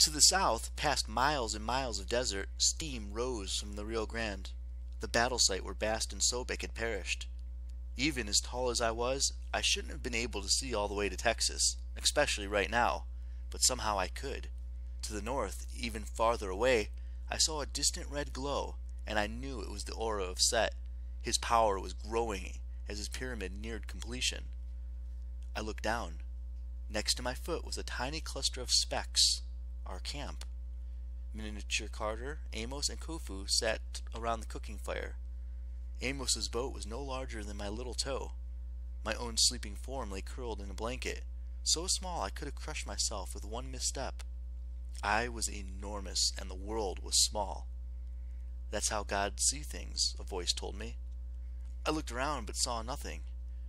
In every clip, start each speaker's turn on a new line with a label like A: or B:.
A: To the south, past miles and miles of desert, steam rose from the Rio Grande, the battle site where Bast and Sobek had perished. Even as tall as I was, I shouldn't have been able to see all the way to Texas, especially right now, but somehow I could. To the north, even farther away, I saw a distant red glow, and I knew it was the aura of Set. His power was growing as his pyramid neared completion. I looked down. Next to my foot was a tiny cluster of specks, our camp. Miniature Carter, Amos, and Khufu sat around the cooking fire. Amos's boat was no larger than my little toe. My own sleeping form lay curled in a blanket, so small I could have crushed myself with one misstep. I was enormous, and the world was small. That's how God see things, a voice told me. I looked around but saw nothing,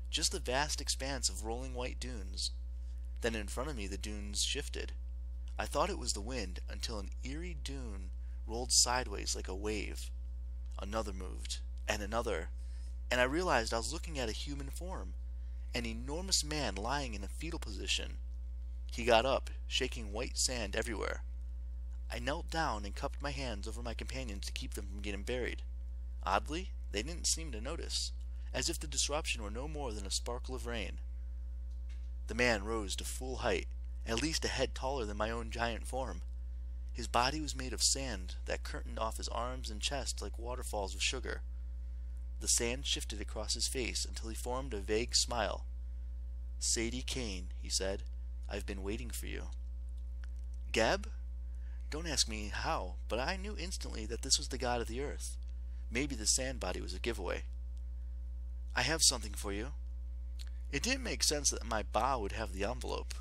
A: just the vast expanse of rolling white dunes. Then in front of me the dunes shifted. I thought it was the wind until an eerie dune rolled sideways like a wave. Another moved, and another, and I realized I was looking at a human form, an enormous man lying in a fetal position. He got up, shaking white sand everywhere. I knelt down and cupped my hands over my companions to keep them from getting buried. Oddly, they didn't seem to notice, as if the disruption were no more than a sparkle of rain. The man rose to full height, at least a head taller than my own giant form. His body was made of sand that curtained off his arms and chest like waterfalls of sugar. The sand shifted across his face until he formed a vague smile. Sadie Kane, he said, I've been waiting for you. Geb? Don't ask me how, but I knew instantly that this was the god of the earth. Maybe the sand body was a giveaway. I have something for you. It didn't make sense that my ba would have the envelope,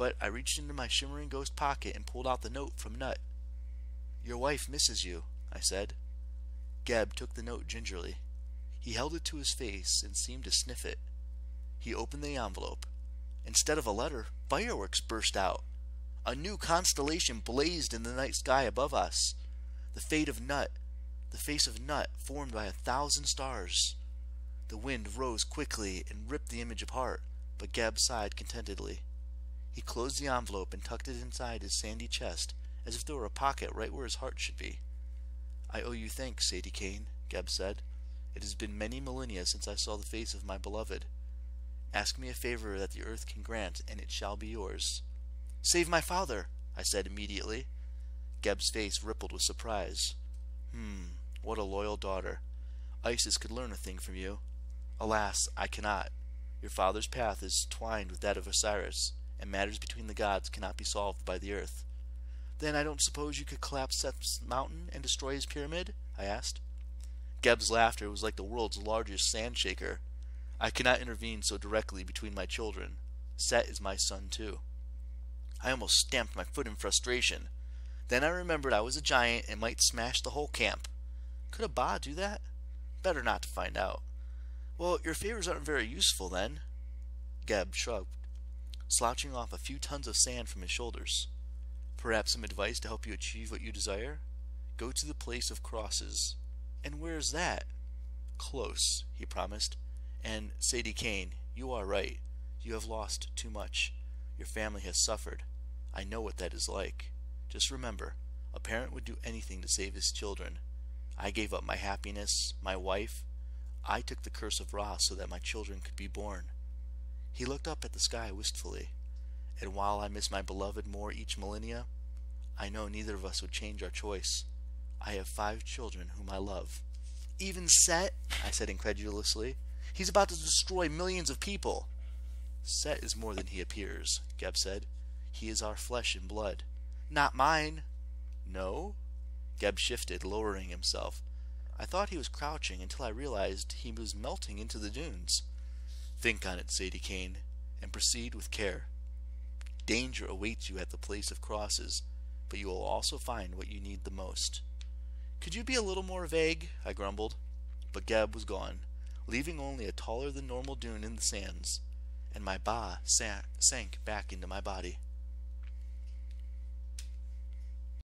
A: but I reached into my shimmering ghost pocket and pulled out the note from Nut. Your wife misses you, I said. Geb took the note gingerly. He held it to his face and seemed to sniff it. He opened the envelope. Instead of a letter, fireworks burst out. A new constellation blazed in the night sky above us. The fate of Nut, the face of Nut formed by a thousand stars. The wind rose quickly and ripped the image apart, but Geb sighed contentedly. He closed the envelope and tucked it inside his sandy chest, as if there were a pocket right where his heart should be. I owe you thanks, Sadie Kane, Geb said. It has been many millennia since I saw the face of my beloved. Ask me a favor that the earth can grant, and it shall be yours. Save my father, I said immediately. Geb's face rippled with surprise. Hmm, what a loyal daughter. Isis could learn a thing from you. Alas, I cannot. Your father's path is twined with that of Osiris, and matters between the gods cannot be solved by the earth. Then I don't suppose you could collapse Seth's mountain and destroy his pyramid? I asked. Geb's laughter was like the world's largest sand shaker. I cannot intervene so directly between my children. Set is my son too. I almost stamped my foot in frustration. Then I remembered I was a giant and might smash the whole camp. Could a Ba do that? Better not to find out. Well, your favors aren't very useful then. Geb shrugged, slouching off a few tons of sand from his shoulders. Perhaps some advice to help you achieve what you desire? Go to the place of crosses. And where's that? Close, he promised. And Sadie Kane, you are right. You have lost too much. Your family has suffered. I know what that is like. Just remember, a parent would do anything to save his children. I gave up my happiness, my wife. I took the curse of Ra so that my children could be born. He looked up at the sky wistfully. And while I miss my beloved more each millennia, I know neither of us would change our choice. I have five children whom I love. Even Set? I said incredulously. He's about to destroy millions of people. Set is more than he appears, Geb said. He is our flesh and blood. Not mine. No? Geb shifted, lowering himself. I thought he was crouching until I realized he was melting into the dunes. Think on it, Sadie Kane, and proceed with care. Danger awaits you at the place of crosses, but you will also find what you need the most. Could you be a little more vague? I grumbled. But Geb was gone, leaving only a taller than normal dune in the sands, and my ba sank back into my body.